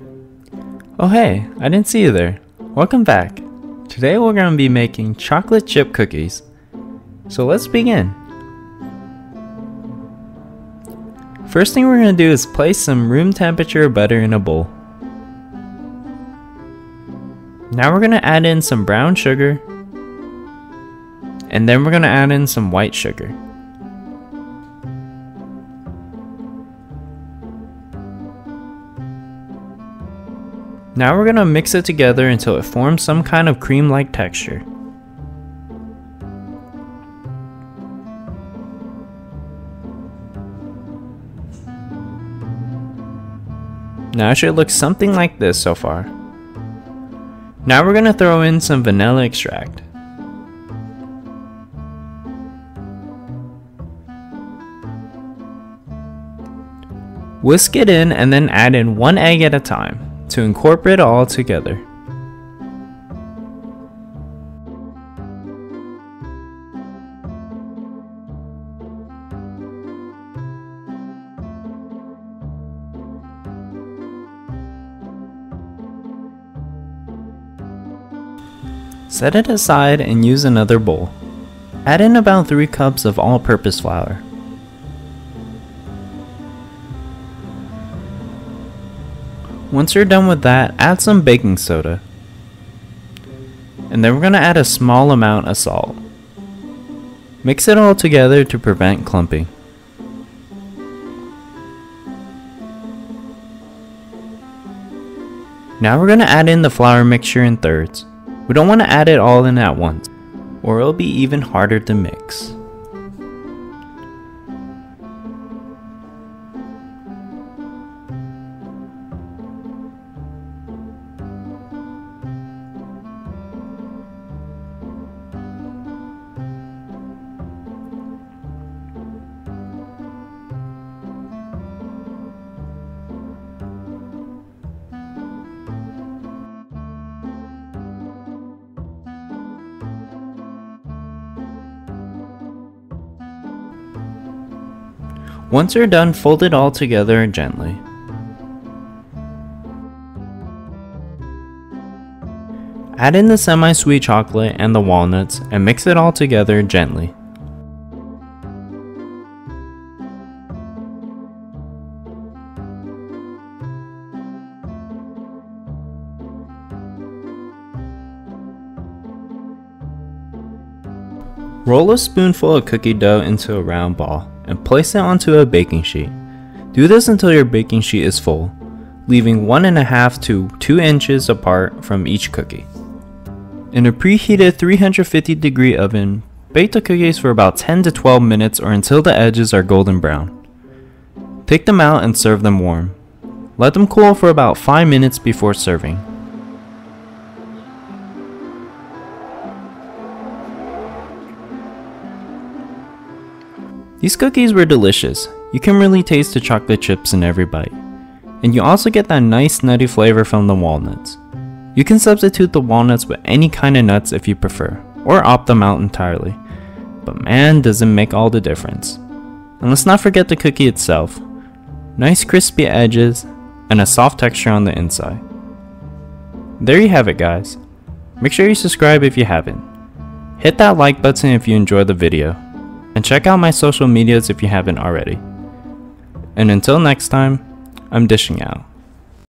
Oh hey, I didn't see you there. Welcome back. Today we're going to be making chocolate chip cookies. So let's begin. First thing we're going to do is place some room temperature butter in a bowl. Now we're going to add in some brown sugar. And then we're going to add in some white sugar. Now we're going to mix it together until it forms some kind of cream-like texture. Now it should look something like this so far. Now we're going to throw in some vanilla extract. Whisk it in and then add in one egg at a time to incorporate all together. Set it aside and use another bowl. Add in about 3 cups of all-purpose flour. Once you're done with that, add some baking soda. And then we're going to add a small amount of salt. Mix it all together to prevent clumping. Now we're going to add in the flour mixture in thirds. We don't want to add it all in at once, or it'll be even harder to mix. Once you're done, fold it all together gently. Add in the semi-sweet chocolate and the walnuts and mix it all together gently. Roll a spoonful of cookie dough into a round ball and place it onto a baking sheet. Do this until your baking sheet is full, leaving 1.5 to 2 inches apart from each cookie. In a preheated 350 degree oven, bake the cookies for about 10 to 12 minutes or until the edges are golden brown. Take them out and serve them warm. Let them cool for about 5 minutes before serving. These cookies were delicious. You can really taste the chocolate chips in every bite. And you also get that nice nutty flavor from the walnuts. You can substitute the walnuts with any kind of nuts if you prefer, or opt them out entirely. But man, does it make all the difference. And let's not forget the cookie itself. Nice crispy edges, and a soft texture on the inside. There you have it guys. Make sure you subscribe if you haven't. Hit that like button if you enjoyed the video. And check out my social medias if you haven't already. And until next time, I'm dishing out.